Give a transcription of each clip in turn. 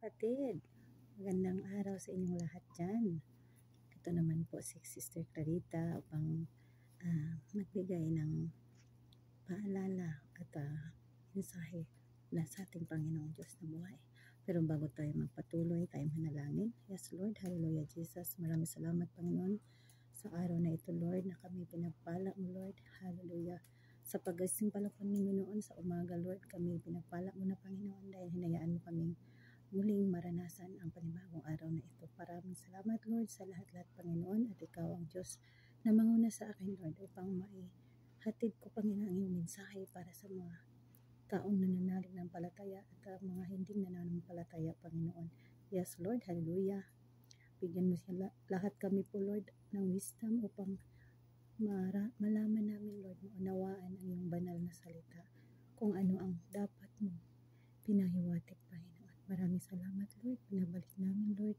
kapatid. Magandang araw sa inyong lahat dyan. Ito naman po si Sister Clarita upang uh, magbigay ng paalala at uh, na sa ating Panginoong Diyos na buhay. Pero bago tayo magpatuloy, tayo manalangin. Yes, Lord. Hallelujah, Jesus. Maraming salamat, Panginoon, sa araw na ito, Lord, na kami pinagpala mo, Lord. Hallelujah sa pagasing palakon ninyo noon sa umaga, Lord, kami pinagpala mo na Panginoon dahil hinayaan mo kaming muling maranasan ang panibagong araw na ito. Maraming salamat, Lord, sa lahat-lahat, Panginoon, at ikaw ang Diyos na manguna sa akin, Lord, upang maihatid ko, Panginoon, ang mensahe para sa mga taong nananalig ng palataya at uh, mga hindi nananampalataya, Panginoon. Yes, Lord, hallelujah. Bigyan mo siya lahat kami po, Lord, ng wisdom upang mara, malaman namin, Lord, maunawaan ang iyong banal na salita kung ano ang dapat mo pinahiwatig. Maraming salamat, Lord. Pinabalik namin, Lord,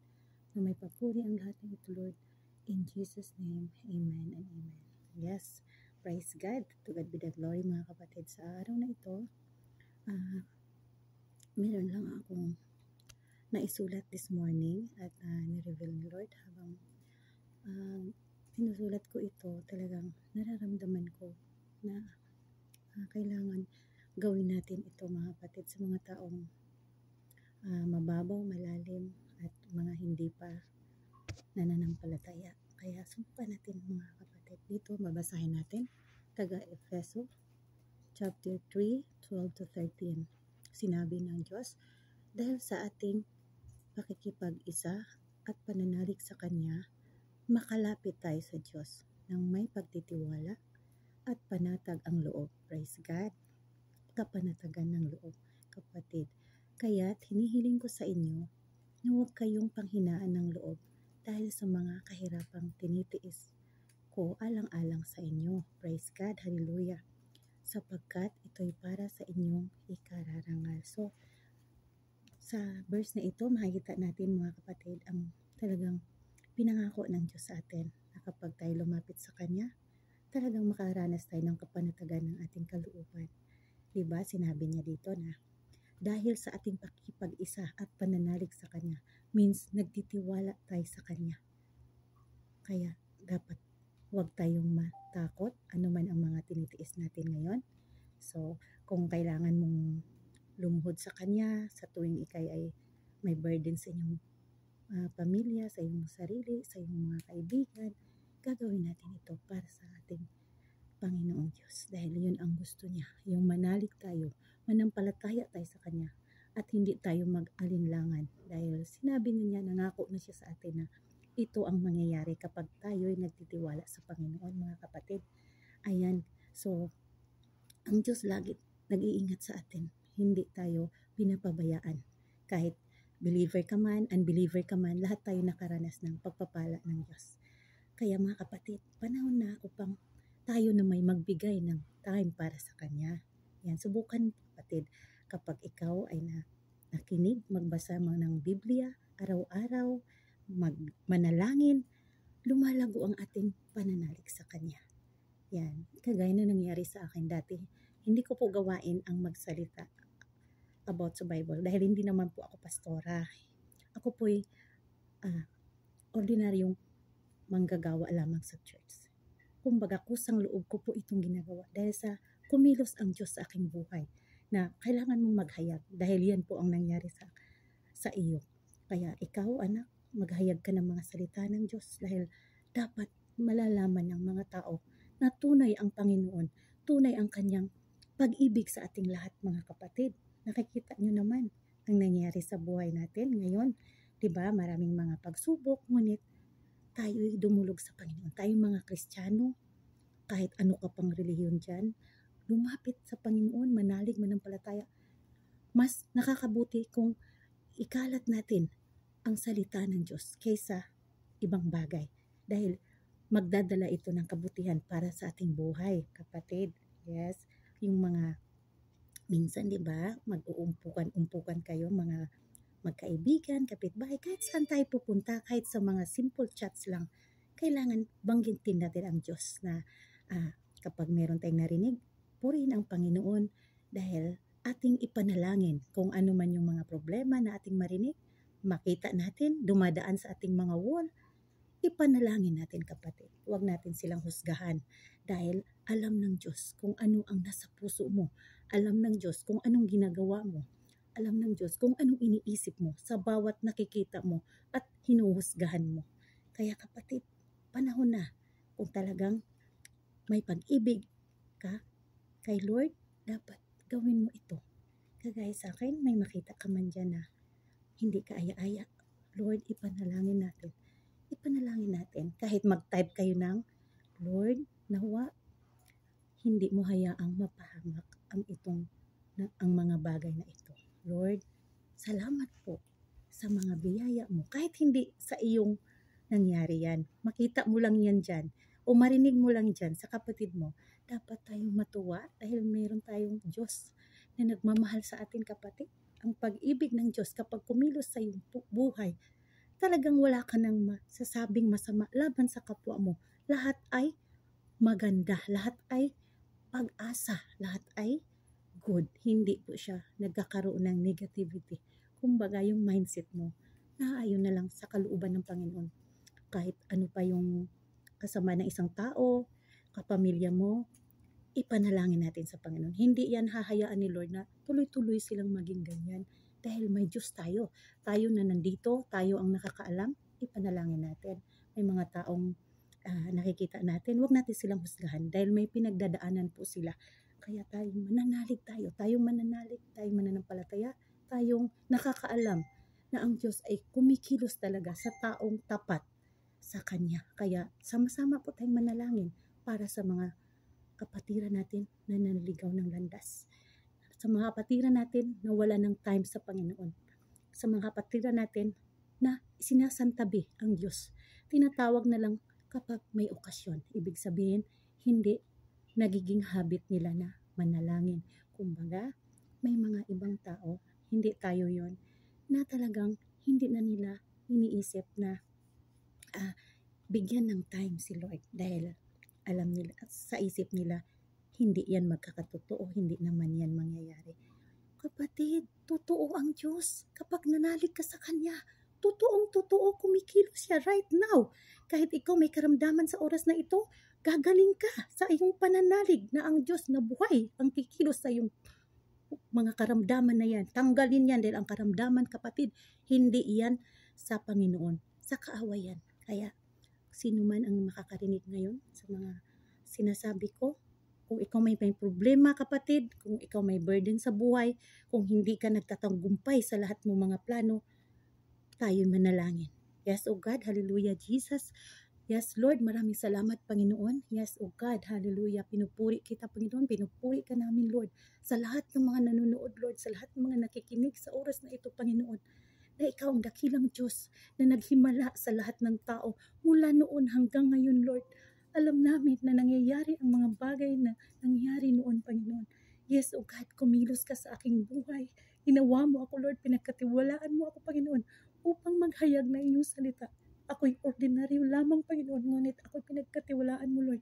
na may papuri ang lahat ng ito, Lord. In Jesus' name, Amen and Amen. Yes, praise God. To God be the glory, mga kapatid. Sa araw na ito, uh, meron lang akong naisulat this morning at uh, ni-reveal ni Lord habang uh, sinusulat ko ito, talagang nararamdaman ko na uh, kailangan gawin natin ito mga kapatid sa mga taong uh, mababaw, malalim at mga hindi pa nananampalataya. Kaya subukan natin mga kapatid. Dito babasahin natin taga Efeso chapter 3, 12 to 13. Sinabi ng Diyos, dahil sa ating pakikipag-isa at pananalig sa Kanya, makalapit tayo sa Diyos ng may pagtitiwala at panatag ang loob. Praise God. Kapanatagan ng loob, kapatid. Kaya't hinihiling ko sa inyo na huwag kayong panghinaan ng loob dahil sa mga kahirapang tinitiis ko alang-alang sa inyo. Praise God. Hallelujah. Sapagkat ito'y para sa inyong ikararangal. So, sa verse na ito, makikita natin mga kapatid ang talagang Pinangako ng Diyos sa atin na kapag tayo lumapit sa Kanya, talagang makaranas tayo ng kapanatagan ng ating kalooban. Diba, sinabi niya dito na dahil sa ating pakipag-isa at pananalig sa Kanya, means nagtitiwala tayo sa Kanya. Kaya dapat huwag tayong matakot anuman ang mga tinitiis natin ngayon. So, kung kailangan mong lumuhod sa Kanya sa tuwing ikay ay may burden sa inyong uh, pamilya, sa iyong sarili, sa iyong mga kaibigan, gagawin natin ito para sa ating Panginoong Diyos. Dahil yun ang gusto niya, yung manalig tayo, manampalataya tayo sa Kanya, at hindi tayo mag-alinlangan. Dahil sinabi niya, nangako na siya sa atin na ito ang mangyayari kapag tayo ay nagtitiwala sa Panginoon, mga kapatid. Ayan, so, ang Diyos lagi nag-iingat sa atin. Hindi tayo pinapabayaan. Kahit believer ka man, unbeliever ka man, lahat tayo nakaranas ng pagpapala ng Diyos. Kaya mga kapatid, panahon na upang tayo na may magbigay ng time para sa Kanya. Yan, subukan kapatid, kapag ikaw ay na, nakinig, magbasa mo ng Biblia, araw-araw, mag, manalangin, lumalago ang ating pananalig sa Kanya. Yan, kagaya na nangyari sa akin dati. Hindi ko po gawain ang magsalita about sa Bible dahil hindi naman po ako pastora. Ako po'y uh, ordinaryong manggagawa lamang sa church. Kumbaga, kusang loob ko po itong ginagawa dahil sa kumilos ang Diyos sa aking buhay na kailangan mong maghayag dahil yan po ang nangyari sa, sa iyo. Kaya ikaw, anak, maghayag ka ng mga salita ng Diyos dahil dapat malalaman ng mga tao na tunay ang Panginoon, tunay ang kanyang pag-ibig sa ating lahat mga kapatid. Nakikita nyo naman ang nangyari sa buhay natin ngayon. 'Di ba? Maraming mga pagsubok, ngunit tayo'y dumulog sa Panginoon. Tayo mga Kristiyano, kahit ano ka pang relihiyon dyan, lumapit sa Panginoon, manalig, manampalataya. Mas nakakabuti kung ikalat natin ang salita ng Diyos kaysa ibang bagay. Dahil magdadala ito ng kabutihan para sa ating buhay, kapatid. Yes, yung mga Minsan, di ba, mag-uumpukan-umpukan kayo mga magkaibigan, kapitbahay, kahit saan tayo pupunta, kahit sa mga simple chats lang, kailangan banggitin natin ang Diyos na uh, kapag meron tayong narinig, purihin ang Panginoon dahil ating ipanalangin kung ano man yung mga problema na ating marinig, makita natin, dumadaan sa ating mga wall, ipanalangin natin kapatid. Huwag natin silang husgahan dahil alam ng Diyos kung ano ang nasa puso mo. Alam ng Diyos kung anong ginagawa mo. Alam ng Diyos kung anong iniisip mo sa bawat nakikita mo at hinuhusgahan mo. Kaya kapatid, panahon na kung talagang may pag-ibig ka kay Lord, dapat gawin mo ito. Kagaya sa akin, may makita ka man dyan na hindi ka aya-aya. Lord, ipanalangin natin. Ipanalangin natin. Kahit mag-type kayo ng, Lord, nawa, hindi mo hayaang mapahamak ang itong na, ang mga bagay na ito. Lord, salamat po sa mga biyaya mo. Kahit hindi sa iyong nangyari yan. Makita mo lang yan dyan. O marinig mo lang dyan sa kapatid mo. Dapat tayong matuwa dahil meron tayong Diyos na nagmamahal sa atin kapatid. Ang pag-ibig ng Diyos kapag kumilos sa iyong buhay, talagang wala ka nang masasabing masama laban sa kapwa mo. Lahat ay maganda, lahat ay pag-asa, lahat ay good. Hindi po siya nagkakaroon ng negativity. Kumbaga yung mindset mo, naayon na lang sa kalooban ng Panginoon. Kahit ano pa yung kasama ng isang tao, kapamilya mo, ipanalangin natin sa Panginoon. Hindi yan hahayaan ni Lord na tuloy-tuloy silang maging ganyan. Dahil may Diyos tayo. Tayo na nandito, tayo ang nakakaalam, ipanalangin natin. May mga taong uh, nakikita natin, huwag natin silang husgahan dahil may pinagdadaanan po sila. Kaya tayo mananalig tayo, tayo mananalig, tayo mananampalataya, tayong nakakaalam na ang Diyos ay kumikilos talaga sa taong tapat sa Kanya. Kaya sama-sama po tayong manalangin para sa mga kapatiran natin na nanligaw ng landas. Sa mga kapatiran natin na wala ng time sa Panginoon. Sa mga kapatiran natin na sinasantabi ang Diyos. Tinatawag na lang kapag may okasyon. Ibig sabihin, hindi nagiging habit nila na manalangin. Kumbaga, may mga ibang tao, hindi tayo yon na talagang hindi na nila iniisip na uh, bigyan ng time si Lord dahil alam nila, sa isip nila, hindi yan magkakatotoo, hindi naman yan mangyayari. Kapatid, totoo ang Diyos. Kapag nanalig ka sa Kanya, totoong totoo kumikilos siya right now. Kahit ikaw may karamdaman sa oras na ito, gagaling ka sa iyong pananalig na ang Diyos na buhay ang kikilos sa iyong mga karamdaman na yan. Tanggalin yan dahil ang karamdaman kapatid, hindi yan sa Panginoon, sa kaawayan. Kaya sino man ang makakarinig ngayon sa mga sinasabi ko. Kung ikaw may, may problema kapatid, kung ikaw may burden sa buhay, kung hindi ka nagtatanggumpay sa lahat mo mga plano, tayo manalangin. Yes, O oh God, hallelujah, Jesus. Yes, Lord, maraming salamat, Panginoon. Yes, O oh God, hallelujah. Pinupuri kita, Panginoon. Pinupuri ka namin, Lord. Sa lahat ng mga nanonood, Lord. Sa lahat ng mga nakikinig sa oras na ito, Panginoon na ikaw ang dakilang Diyos na naghimala sa lahat ng tao mula noon hanggang ngayon, Lord. Alam namin na nangyayari ang mga bagay na nangyayari noon, Panginoon. Yes, O oh God, kumilos ka sa aking buhay. Ginawa mo ako, Lord. Pinagkatiwalaan mo ako, Panginoon, upang maghayag na iyong salita. Ako'y ordinaryo lamang, Panginoon, ngunit ako'y pinagkatiwalaan mo, Lord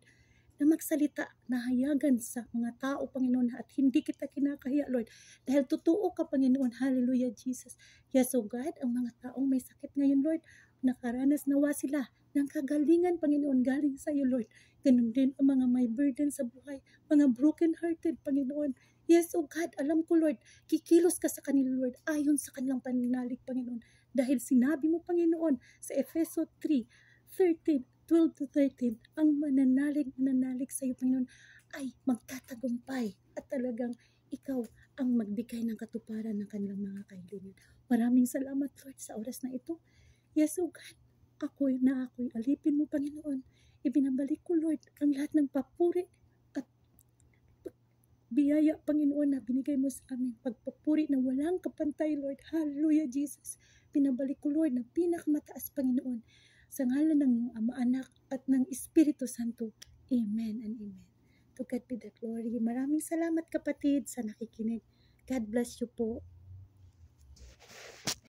na magsalita, na hayagan sa mga tao, Panginoon, at hindi kita kinakahiya, Lord. Dahil totoo ka, Panginoon. Hallelujah, Jesus. Yes, oh God, ang mga taong may sakit ngayon, Lord, nakaranas nawa sila ng kagalingan, Panginoon, galing sa iyo, Lord. Ganun din ang mga may burden sa buhay, mga broken-hearted, Panginoon. Yes, oh God, alam ko, Lord, kikilos ka sa kanila, Lord, ayon sa kanilang pananalig, Panginoon. Dahil sinabi mo, Panginoon, sa Efeso 3, 13, 12 to 13, ang mananalig, mananalig sa iyo, Panginoon, ay magtatagumpay at talagang ikaw ang magbigay ng katuparan ng kanilang mga kahilingan. Maraming salamat, Lord, sa oras na ito. Yes, oh God, ako'y na ako'y alipin mo, Panginoon. Ibinabalik ko, Lord, ang lahat ng papuri at biyaya, Panginoon, na binigay mo sa amin. Pagpapuri na walang kapantay, Lord. Hallelujah, Jesus. Pinabalik ko, Lord, na pinakamataas, Panginoon sa ngalan ng Ama, Anak at ng Espiritu Santo. Amen and Amen. To God be the glory. Maraming salamat kapatid sa nakikinig. God bless you po.